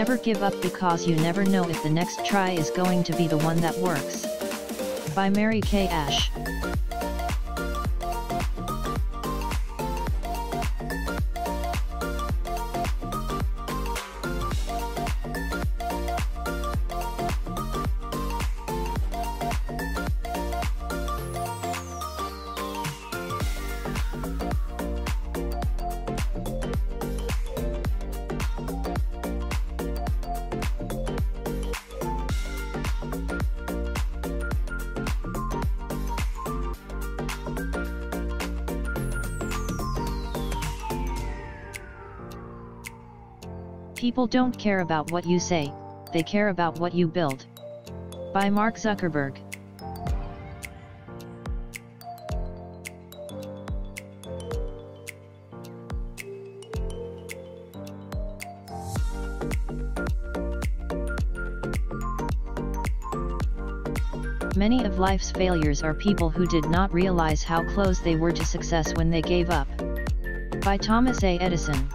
Never give up because you never know if the next try is going to be the one that works. By Mary Kay Ash. People don't care about what you say, they care about what you build. By Mark Zuckerberg. Many of life's failures are people who did not realize how close they were to success when they gave up. By Thomas A. Edison.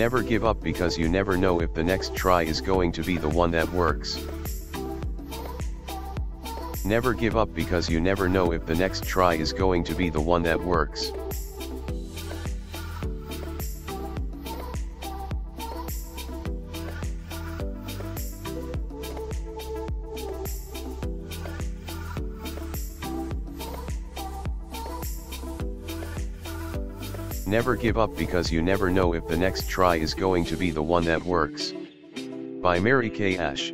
Never give up because you never know if the next try is going to be the one that works. Never give up because you never know if the next try is going to be the one that works. Never give up because you never know if the next try is going to be the one that works. By Mary Kay Ash